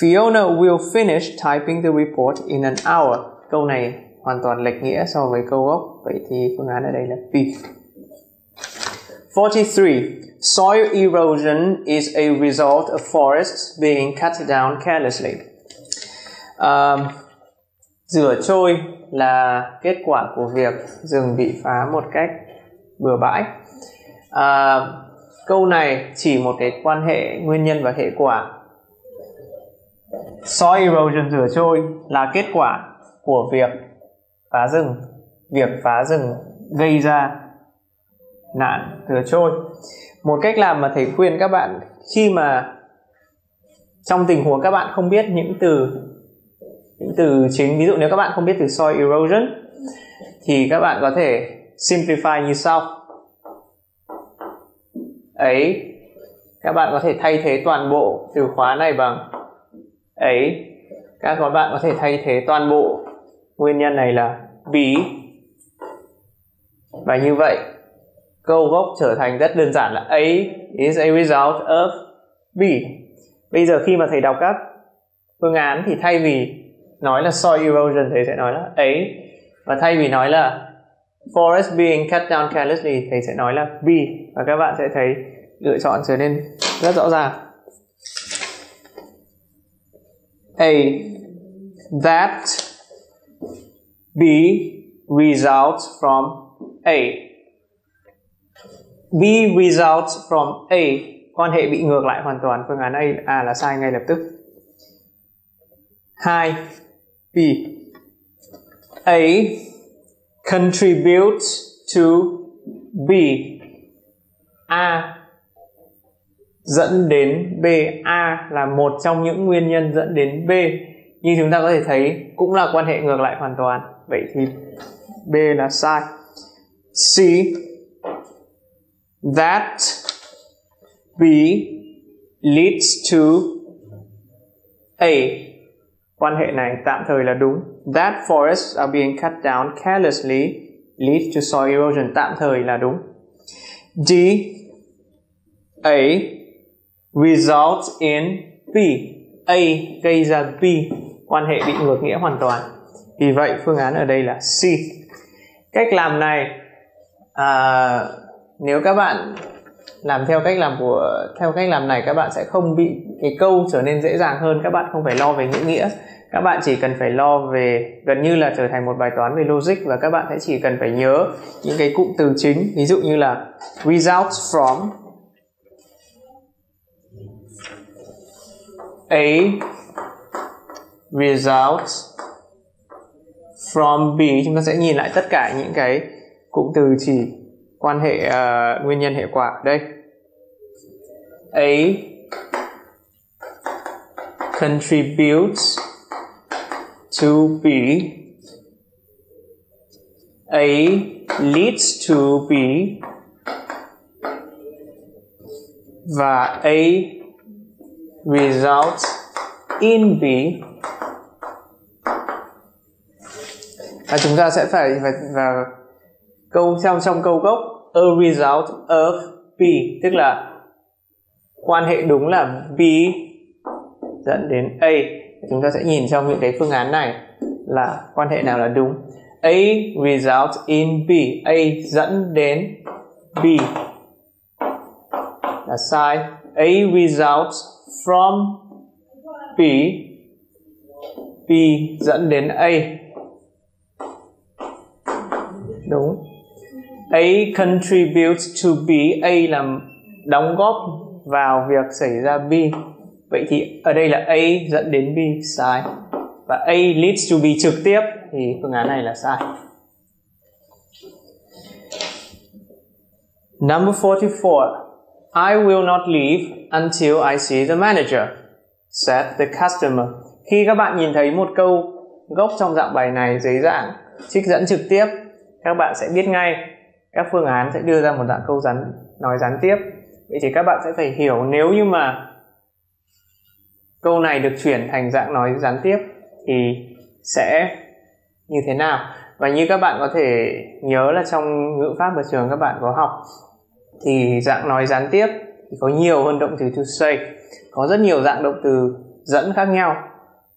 Fiona will finish typing the report in an hour. Câu này hoàn toàn lệch nghĩa so với câu gốc. Vậy thì phương án ở đây là B. 43. Soil erosion is a result of forests being cut down carelessly. Um, rửa trôi là kết quả của việc rừng bị phá một cách bừa bãi. Uh, câu này chỉ một cái quan hệ nguyên nhân và hệ quả. Soil erosion rửa trôi là kết quả của việc phá rừng. Việc phá rừng gây ra nạn rửa trôi. Một cách làm mà thầy khuyên các bạn, khi mà trong tình huống các bạn không biết những từ những từ chính, ví dụ nếu các bạn không biết từ soil erosion, thì các bạn có thể simplify như sau ấy, các bạn có thể thay thế toàn bộ từ khóa này bằng ấy. Các bạn có thể thay thế toàn bộ. Nguyên nhân này là bí. Và như vậy, câu gốc trở thành rất đơn giản là A is a result of B. Bây giờ khi mà thầy đọc các phương án thì thay vì nói là soil erosion, thầy sẽ nói là A và thay vì nói là forest being cut down carelessly thầy sẽ nói là B và các bạn sẽ thấy lựa chọn trở nên rất rõ ràng. A that B results from A. B results from A. Quan hệ bị ngược lại hoàn toàn. Phương án A, A là sai ngay lập tức. 2 B. A contributes to B. A dẫn đến B. A là một trong những nguyên nhân dẫn đến B. Như chúng ta có thể thấy, cũng là quan hệ ngược lại hoàn toàn. Vậy thì B là sai. C. That B leads to A quan hệ này tạm thời là đúng. That forests are being cut down carelessly leads to soil erosion tạm thời là đúng. D. A. Results in B. A gây ra B. Quan hệ bị ngược nghĩa hoàn toàn. Vì vậy phương án ở đây là C. Cách làm này à, nếu các bạn làm theo cách làm của theo cách làm này các bạn sẽ không bị cái câu trở nên dễ dàng hơn. Các bạn không phải lo về ngữ nghĩa các bạn chỉ cần phải lo về gần như là trở thành một bài toán về logic và các bạn sẽ chỉ cần phải nhớ những cái cụm từ chính ví dụ như là results from A results from B. Chúng ta sẽ nhìn lại tất cả những cái cụm từ chỉ quan hệ uh, nguyên nhân hệ quả. Đây. A contributes to B A leads to B và A results in B. Và chúng ta sẽ phải phải vào câu trong trong câu gốc, a result of B, tức là quan hệ đúng là B dẫn đến A chúng ta sẽ nhìn trong những cái phương án này là quan hệ nào là đúng. A results in B. A dẫn đến B. Là sai. A results from B. B dẫn đến A. Đúng. A contributes to B. A làm đóng góp vào việc xảy ra B vậy thì ở đây là A dẫn đến B, sai. Và A leads to B trực tiếp, thì phương án này là sai. Number 44 I will not leave until I see the manager, said the customer. Khi các bạn nhìn thấy một câu gốc trong dạng bài này, dưới dạng trích dẫn trực tiếp, các bạn sẽ biết ngay, các phương án sẽ đưa ra một dạng câu rắn, nói gián tiếp. Vậy thì các bạn sẽ phải hiểu, nếu như mà câu này được chuyển thành dạng nói gián tiếp thì sẽ như thế nào và như các bạn có thể nhớ là trong ngữ pháp ở trường các bạn có học, thì dạng nói gián tiếp thì có nhiều hơn động từ to say, có rất nhiều dạng động từ dẫn khác nhau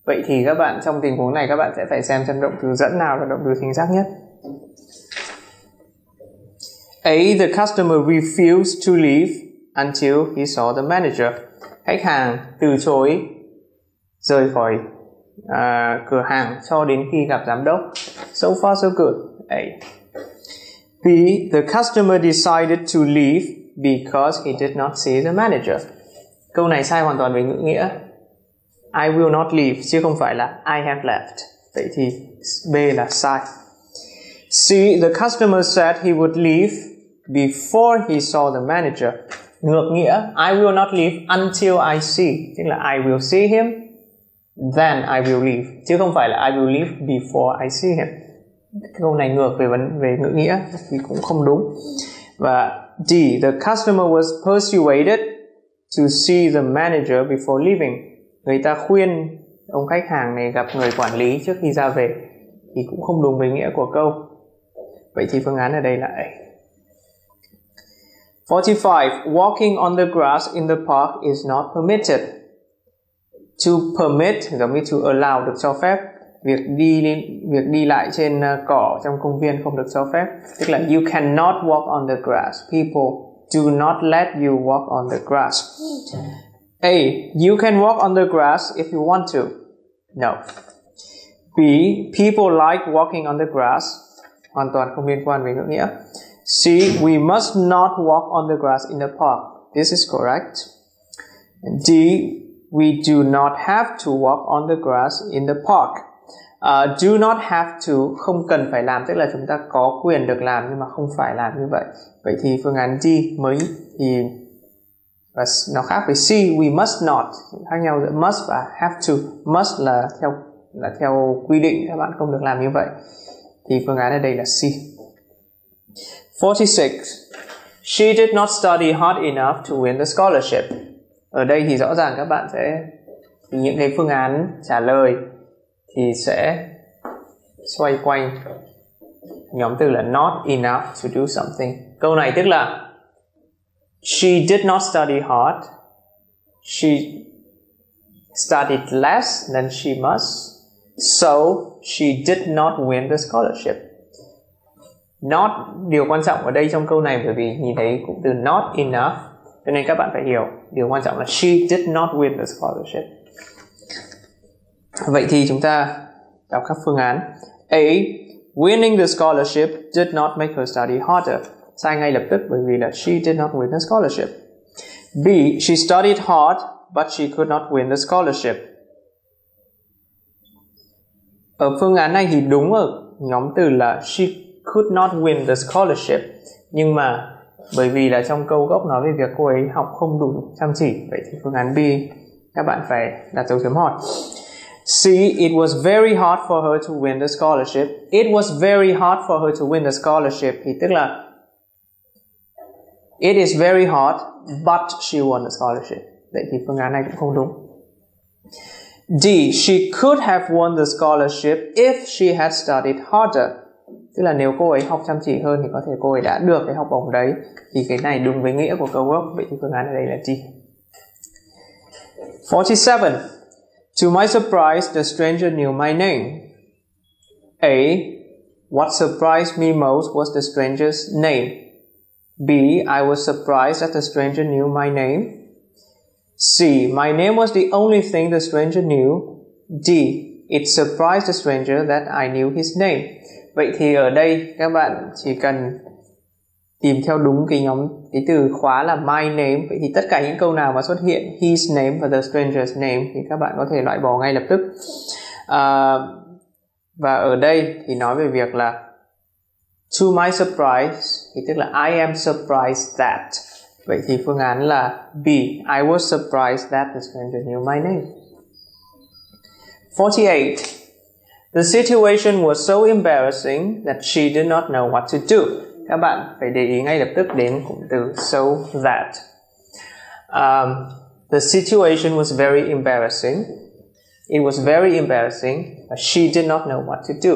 vậy thì các bạn trong tình huống này các bạn sẽ phải xem xem động từ dẫn nào là động từ chính xác nhất A. The customer refused to leave until he saw the manager. Khách hàng từ chối rời khỏi uh, cửa hàng cho đến khi gặp giám đốc. So far so good. A. B. The customer decided to leave because he did not see the manager. Câu này sai hoàn toàn về ngữ nghĩa. I will not leave chứ không phải là I have left. Vậy thì B là sai. C. The customer said he would leave before he saw the manager. Ngược nghĩa, I will not leave until I see. Tức là I will see him, then I will leave. Chứ không phải là I will leave before I see him. Câu này ngược về vấn, về ngữ nghĩa thì cũng không đúng. Và D. The customer was persuaded to see the manager before leaving. Người ta khuyên ông khách hàng này gặp người quản lý trước khi ra về thì cũng không đúng với nghĩa của câu. Vậy thì phương án ở đây là A. 45. Walking on the grass in the park is not permitted. To permit giống như to allow được cho phép. Việc đi việc đi lại trên cỏ trong công viên không được cho phép. Tức là you cannot walk on the grass. People do not let you walk on the grass. A. You can walk on the grass if you want to. No. B. People like walking on the grass. Hoàn toàn không liên quan với ngữ nghĩa. C. We must not walk on the grass in the park. This is correct. D. We do not have to walk on the grass in the park. Uh, do not have to không cần phải làm tức là chúng ta có quyền được làm nhưng mà không phải làm như vậy. Vậy thì phương án D mới thì và nó khác với C we must not. Khác nhau giữa must và have to. Must là theo là theo quy định các bạn không được làm như vậy. Thì phương án ở đây là C. 46 She did not study hard enough to win the scholarship ở đây thì rõ ràng các bạn sẽ, những cái phương án trả lời thì sẽ xoay quanh nhóm từ là not enough to do something câu này tức là, She did not study hard. She studied less than she must. So, she did not win the scholarship. Not, điều quan trọng ở đây trong câu này bởi vì nhìn thấy cụm từ not enough, cho nên các bạn phải hiểu điều quan trọng là she did not win the scholarship. Vậy thì chúng ta đọc các phương án. A. Winning the scholarship did not make her study harder sai ngay lập tức bởi vì là she did not win the scholarship. B. She studied hard, but she could not win the scholarship. Ở phương án này thì đúng ở nhóm từ là she could not win the scholarship, nhưng mà bởi vì là trong câu gốc nói về việc cô ấy học không đủ chăm chỉ vậy thì phương án B các bạn phải đặt dấu chấm hỏi. C. It was very hard for her to win the scholarship. It was very hard for her to win the scholarship thì tức là It is very hard, but she won the scholarship. Vậy thì phương án này cũng không đúng. D. She could have won the scholarship if she had studied harder. Tức là nếu cô ấy học chăm chỉ hơn thì có thể cô ấy đã được cái học bổng đấy. Thì cái này đúng với nghĩa của câu gốc. Vậy thì phương án ở đây là D. 47. To my surprise, the stranger knew my name. A. What surprised me most was the stranger's name. B. I was surprised that the stranger knew my name. C. My name was the only thing the stranger knew. D. It surprised the stranger that I knew his name. Vậy thì ở đây các bạn chỉ cần tìm theo đúng cái nhóm cái từ khóa là my name vậy thì tất cả những câu nào mà xuất hiện his name và the stranger's name thì các bạn có thể loại bỏ ngay lập tức à, và ở đây thì nói về việc là To my surprise thì tức là I am surprised that. Vậy thì phương án là B. I was surprised that the stranger knew my name. 48. The situation was so embarrassing that she did not know what to do. Các bạn phải để ý ngay lập tức đến cụm từ so that. Um, the situation was very embarrassing. It was very embarrassing. But she did not know what to do.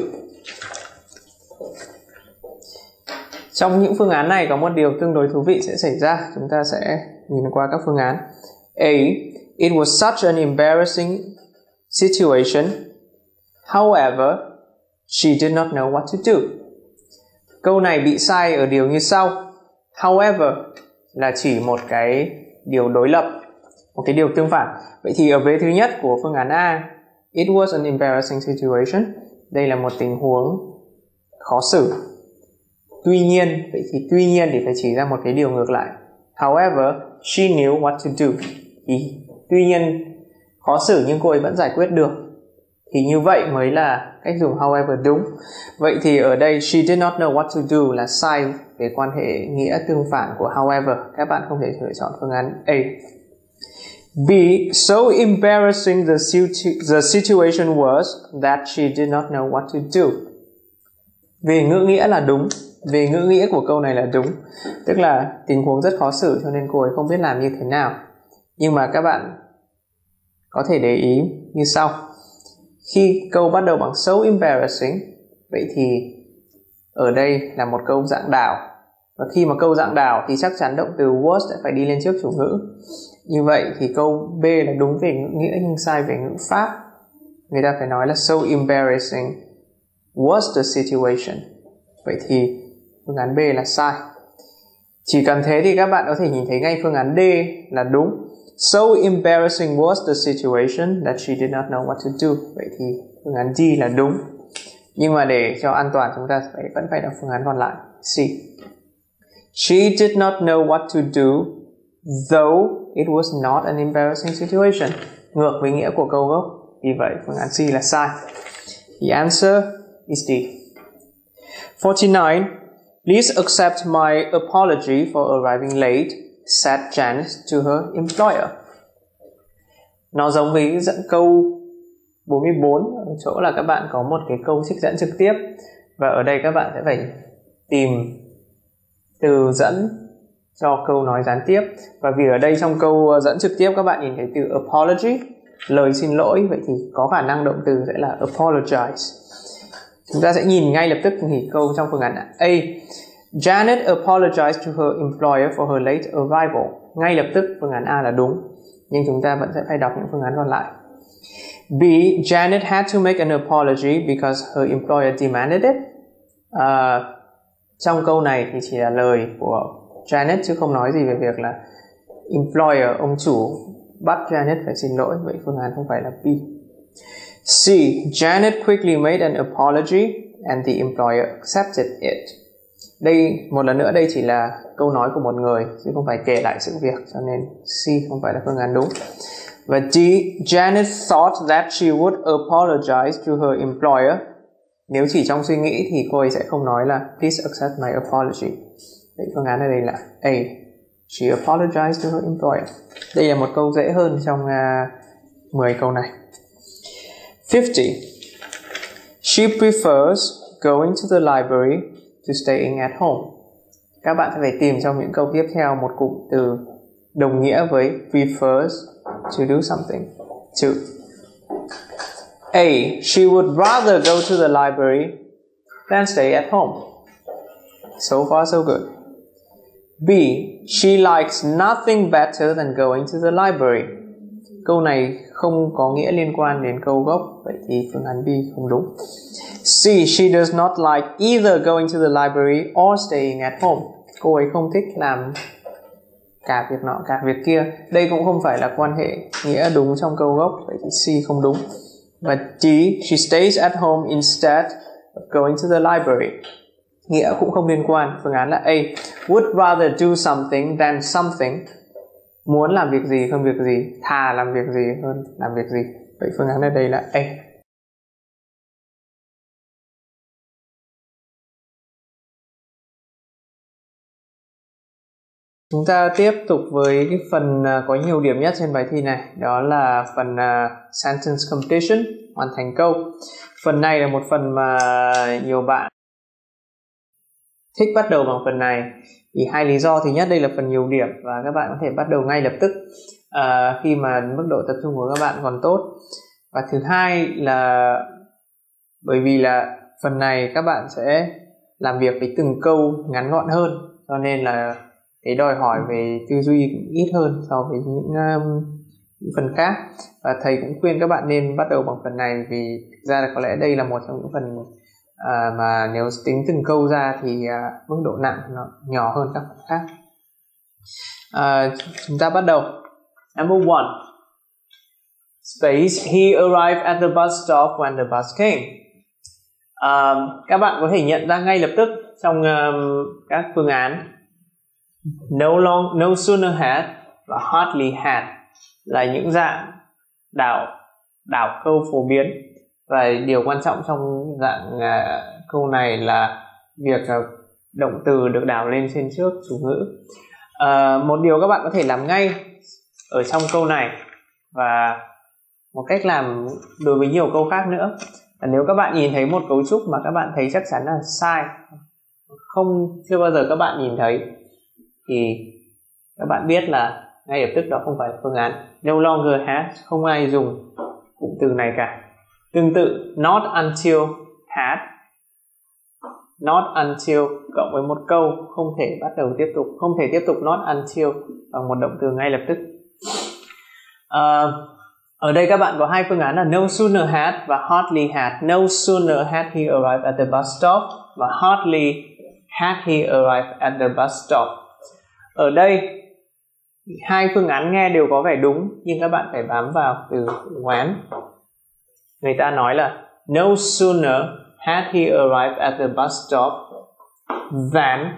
Trong những phương án này có một điều tương đối thú vị sẽ xảy ra. Chúng ta sẽ nhìn qua các phương án. A. It was such an embarrassing situation. However, she did not know what to do. Câu này bị sai ở điều như sau. However là chỉ một cái điều đối lập, một cái điều tương phản. Vậy thì ở vế thứ nhất của phương án A, it was an embarrassing situation. Đây là một tình huống khó xử tuy nhiên vậy thì tuy nhiên thì phải chỉ ra một cái điều ngược lại however she knew what to do thì tuy nhiên khó xử nhưng cô ấy vẫn giải quyết được thì như vậy mới là cách dùng however đúng. Vậy thì ở đây she did not know what to do là sai về quan hệ nghĩa tương phản của however. Các bạn không thể lựa chọn phương án A. B. So embarrassing the, situ- the situation was that she did not know what to do. Về ngữ nghĩa là đúng, về ngữ nghĩa của câu này là đúng. Tức là tình huống rất khó xử cho nên cô ấy không biết làm như thế nào. Nhưng mà các bạn có thể để ý như sau khi câu bắt đầu bằng so embarrassing, vậy thì ở đây là một câu dạng đảo. Và khi mà câu dạng đảo thì chắc chắn động từ was sẽ phải đi lên trước chủ ngữ. Như vậy thì câu B là đúng về ngữ nghĩa nhưng sai về ngữ pháp. Người ta phải nói là so embarrassing was the situation. Vậy thì phương án B là sai. Chỉ cần thế thì các bạn có thể nhìn thấy ngay phương án D là đúng. So embarrassing was the situation that she did not know what to do. Vậy thì phương án D là đúng. Nhưng mà để cho an toàn chúng ta phải vẫn phải đọc phương án còn lại. C. She did not know what to do, though it was not an embarrassing situation. Ngược với nghĩa của câu gốc. Vì vậy phương án C là sai. The answer is D. 49. Please accept my apology for arriving late, said Janice to her employer. Nó giống với dẫn câu 44 ở chỗ là các bạn có một cái câu trích dẫn trực tiếp. Và ở đây các bạn sẽ phải tìm từ dẫn cho câu nói gián tiếp. Và vì ở đây trong câu ờ, dẫn trực tiếp các bạn nhìn thấy từ apology, lời xin lỗi, vậy thì có khả năng động từ sẽ là apologize. Chúng ta sẽ nhìn ngay lập tức thì câu trong phương án A. Janet apologized to her employer for her late arrival ngay lập tức phương án A là đúng nhưng chúng ta vẫn sẽ phải đọc những phương án còn lại B. Janet had to make an apology because her employer demanded it. Uh, trong câu này thì chỉ là lời của Janet chứ không nói gì về việc là employer, ông chủ bắt Janet phải xin lỗi. Vậy phương án không phải là B. C. Janet quickly made an apology and the employer accepted it. Đây một lần nữa đây chỉ là câu nói của một người chứ không phải kể lại sự việc cho nên C không phải là phương án đúng. Và D. Janet thought that she would apologize to her employer. Nếu chỉ trong suy nghĩ thì cô ấy sẽ không nói là please accept my apology. Vậy phương án ở đây là A. She apologized to her employer. Đây là một câu dễ hơn trong à, uh, 10 câu này. 50. She prefers going to the library to staying at home. Các bạn sẽ phải tìm trong những câu tiếp theo một cụm từ đồng nghĩa với prefers to do something. To. A. She would rather go to the library than stay at home. So far, so good. B. She likes nothing better than going to the library. Câu này không có nghĩa liên quan đến câu gốc, vậy thì phương án B không đúng. C. She does not like either going to the library or staying at home. Cô ấy không thích làm cả việc nọ cả việc kia. Đây cũng không phải là quan hệ nghĩa đúng trong câu gốc, vậy thì C không đúng. Và D. She stays at home instead of going to the library. Nghĩa cũng không liên quan, phương án là A. Would rather do something than something muốn làm việc gì hơn việc gì thà làm việc gì hơn làm việc gì. Vậy phương án ở đây là A. Chúng ta tiếp tục với cái phần à, có nhiều điểm nhất trên bài thi này, đó là phần uh, sentence completion, hoàn thành câu. Phần này là một phần mà nhiều bạn thích bắt đầu bằng phần này vì hai lý do. Thứ nhất đây là phần nhiều điểm và các bạn có thể bắt đầu ngay lập tức uh, khi mà mức độ tập trung của các bạn còn tốt. Và thứ hai là bởi vì là phần này các bạn sẽ làm việc với từng câu ngắn gọn hơn cho nên là cái đòi hỏi về tư duy cũng ít hơn so với những, um, những phần khác. Và thầy cũng khuyên các bạn nên bắt đầu bằng phần này vì thực ra là có lẽ đây là một trong những phần à, mà nếu tính từng câu ra thì à, mức độ nặng nó nhỏ hơn các phần khác. À, chúng ta bắt đầu. Number one. Space he arrived at the bus stop when the bus came. À, các bạn có thể nhận ra ngay lập tức trong um, các phương án. No long no sooner had và hardly had là những dạng đảo đảo câu phổ biến và điều quan trọng trong dạng uh, câu này là việc uh, động từ được đào lên trên trước chủ ngữ. Uh, một điều các bạn có thể làm ngay ở trong câu này và một cách làm đối với nhiều câu khác nữa là nếu các bạn nhìn thấy một cấu trúc mà các bạn thấy chắc chắn là sai không chưa bao giờ các bạn nhìn thấy thì các bạn biết là ngay lập tức đó không phải là phương án. No longer has không ai dùng cụm từ này cả tương tự not until had. Not until cộng với một câu không thể bắt đầu tiếp tục. Không thể tiếp tục not until bằng một động từ ngay lập tức. Uh, ở đây các bạn có hai phương án là no sooner had và hardly had. No sooner had he arrived at the bus stop và hardly had he arrived at the bus stop. Ở đây hai phương án nghe đều có vẻ đúng nhưng các bạn phải bám vào từ when người ta nói là, no sooner had he arrived at the bus stop than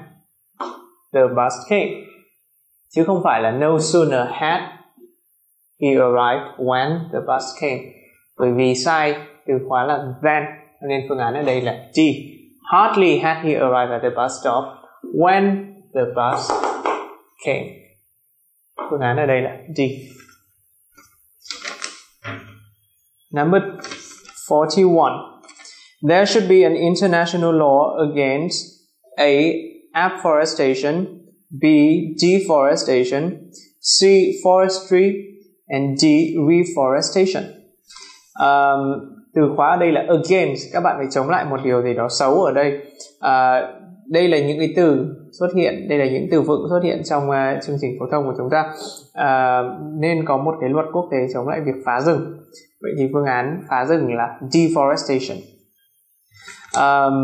the bus came. Chứ không phải là no sooner had he arrived when the bus came. Bởi vì sai từ khóa là than nên phương án ở đây là D hardly had he arrived at the bus stop when the bus came. Phương án ở đây là D number 41 there should be an international law against A. Afforestation B. Deforestation C. Forestry and D. Reforestation um, từ khóa ở đây là against các bạn phải chống lại một điều gì đó xấu ở đây Uh, đây là những cái từ xuất hiện đây là những từ vựng xuất hiện trong uh, chương trình phổ thông của chúng ta. Uh, nên có một cái luật quốc tế chống lại việc phá rừng. Vậy thì phương án phá rừng là deforestation. Um,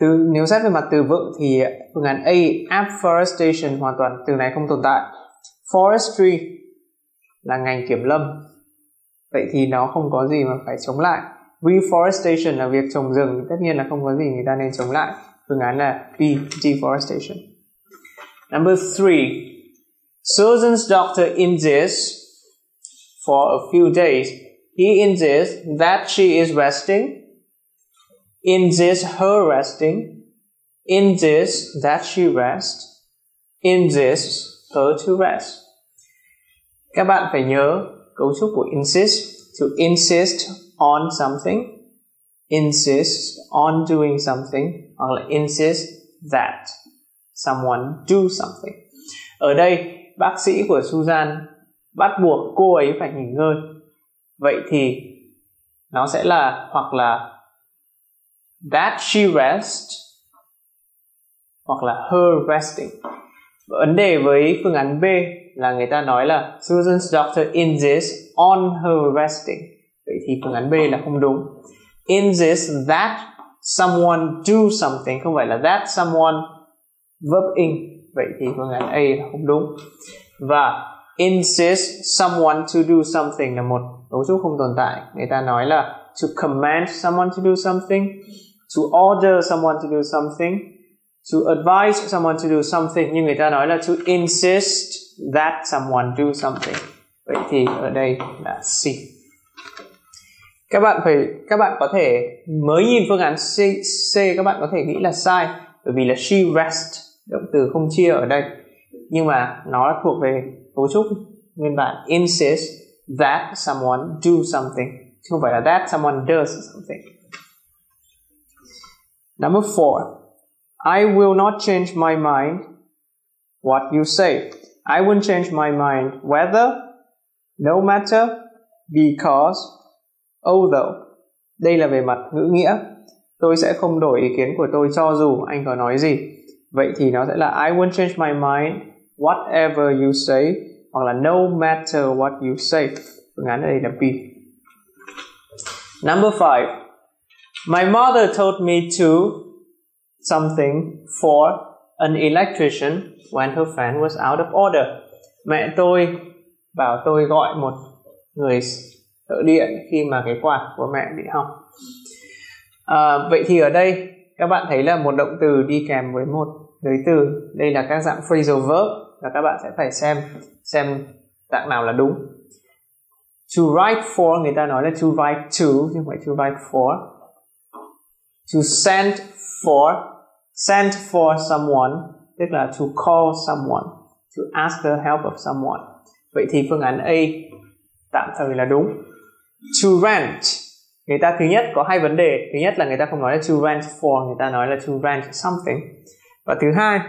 từ nếu xét về mặt từ vựng thì phương án A afforestation hoàn toàn từ này không tồn tại. Forestry là ngành kiểm lâm. Vậy thì nó không có gì mà phải chống lại. Reforestation là việc trồng rừng tất nhiên là không có gì người ta nên chống lại. B deforestation number three Susan's doctor insists for a few days. He insists that she is resting insists her resting insists that she rest insists her to rest. Các bạn phải nhớ cấu trúc của insist to insist on something insist on doing something hoặc là insist that someone do something. Ở đây, bác sĩ của Susan bắt buộc cô ấy phải nghỉ ngơi. Vậy thì nó sẽ là hoặc là that she rest hoặc là her resting. Vấn đề với phương án B là người ta nói là Susan's doctor insists on her resting. Vậy thì phương án B là không đúng. Insist that someone do something, không phải là that someone verb in. Vậy thì phương án A là không đúng. Và insist someone to do something là một cấu trúc không tồn tại. Người ta nói là to command someone to do something, to order someone to do something, to advise someone to do something. Nhưng người ta nói là to insist that someone do something. Vậy thì ở đây là C các bạn phải các bạn có thể mới nhìn phương án C, C các bạn có thể nghĩ là sai bởi vì là she rest động từ không chia ở đây. Nhưng mà nó thuộc về cấu trúc nguyên bản insist that someone do something chứ không phải là that someone does something. Number four I will not change my mind what you say. I won't change my mind whether no matter because although đây là về mặt ngữ nghĩa. Tôi sẽ không đổi ý kiến của tôi cho dù anh có nói gì. Vậy thì nó sẽ là, I won't change my mind. Whatever you say. Hoặc là, no matter what you say. Phương án ở đây là B number five. My mother told me to something for an electrician when her fan was out of order. Mẹ tôi bảo tôi gọi một người thợ điện khi mà cái quạt của mẹ bị hỏng. À, vậy thì ở đây các bạn thấy là một động từ đi kèm với một giới từ. Đây là các dạng phrasal verb và các bạn sẽ phải xem xem dạng nào là đúng. To write for người ta nói là to write to chứ không phải to write for. To send for send for someone tức là to call someone to ask the help of someone. Vậy thì phương án A tạm thời là đúng to rent người ta thứ nhất có hai vấn đề. Thứ nhất là người ta không nói là to rent for người ta nói là to rent something. Và thứ hai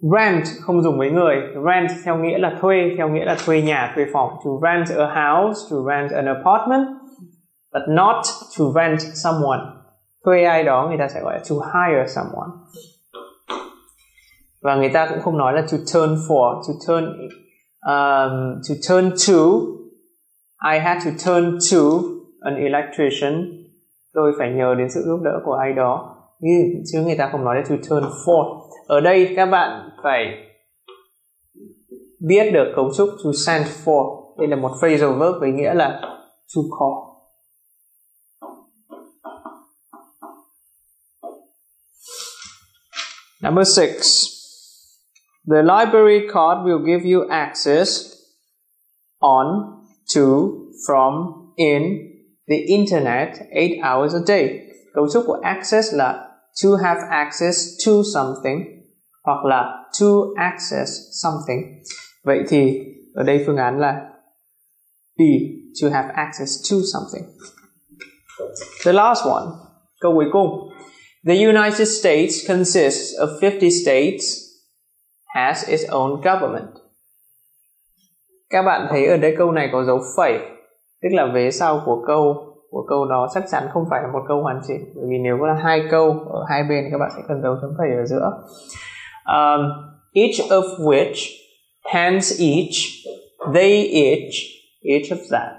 rent không dùng với người. Rent theo nghĩa là thuê theo nghĩa là thuê nhà thuê phòng. To rent a house to rent an apartment but not to rent someone. Thuê ai đó người ta sẽ gọi là to hire someone. Và người ta cũng không nói là to turn for to turn um, to turn to. I had to turn to an electrician. Tôi phải nhờ đến sự giúp đỡ của ai đó. Chứ người ta không nói là to turn for ở đây các bạn phải biết được cấu trúc to send for đây là một phrasal verb với nghĩa là to call. Number six, the library card will give you access on, to, from, in the internet 8 hours a day. Cấu trúc của access là to have access to something hoặc là to access something. Vậy thì ở đây phương án là B, to have access to something. The last one, câu cuối cùng. The United States consists of 50 states, has its own government. Các bạn thấy ở đây câu này có dấu phẩy, tức là vế sau của câu của câu đó chắc chắn không phải là một câu hoàn chỉnh bởi vì nếu có là hai câu ở hai bên các bạn sẽ cần dấu chấm phẩy ở giữa. Um, each of which, hands each, they each, each of that.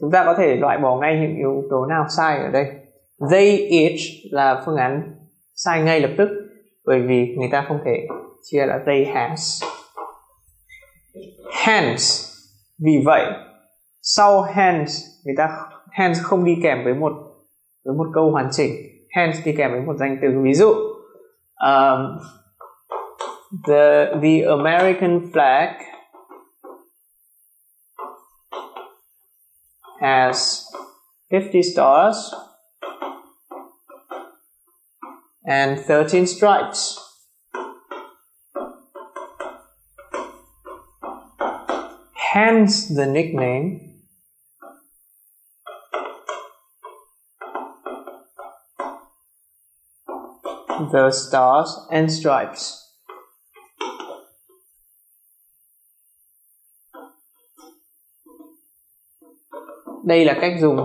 Chúng ta có thể loại bỏ ngay những yếu tố nào sai ở đây they each là phương án sai ngay lập tức bởi vì người ta không thể chia là they has hence vì vậy sau hence người ta hence không đi kèm với một với một câu hoàn chỉnh. Hence đi kèm với một danh từ. Ví dụ um, the the American flag has 50 stars and 13 stripes. Hence the nickname the stars and stripes. Đây là cách dùng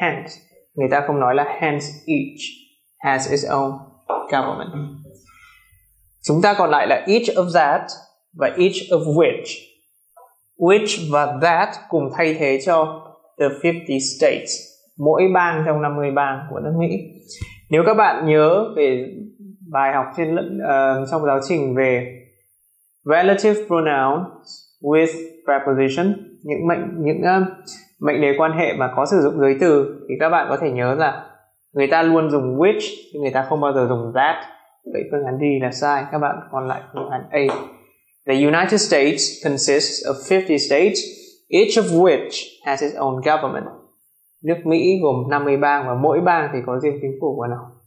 hence. Người ta không nói là hence each has its own government. Chúng ta còn lại là each of that và each of which. Which và that cùng thay thế cho the 50 states, mỗi bang trong 50 bang của nước Mỹ. Nếu các bạn nhớ về bài học trên uh, trong giáo trình về relative pronouns with preposition, những mệnh những uh, mệnh đề quan hệ mà có sử dụng giới từ thì các bạn có thể nhớ là người ta luôn dùng which nhưng người ta không bao giờ dùng that vậy phương án D là sai các bạn còn lại phương án A The United States consists of 50 states, each of which has its own government. Nước Mỹ gồm 50 bang và mỗi bang thì có riêng chính phủ của nó.